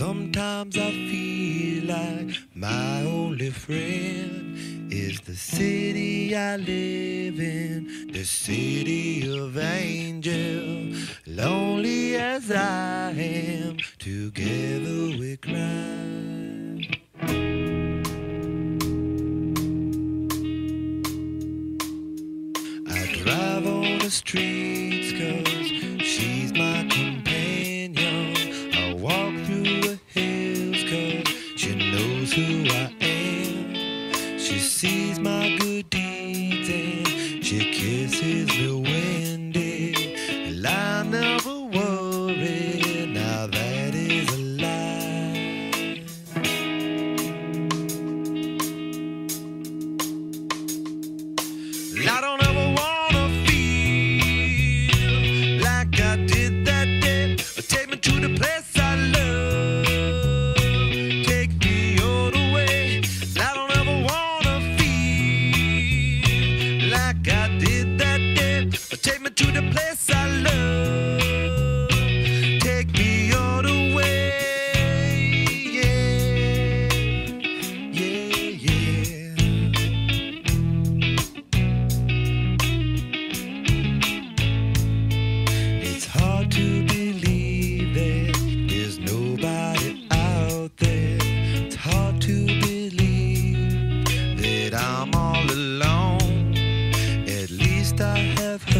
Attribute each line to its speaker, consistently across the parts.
Speaker 1: Sometimes I feel like my only friend is the city I live in, the city of angels. Lonely as I am, together we cry. I drive on the streets cause she's my know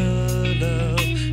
Speaker 1: the love.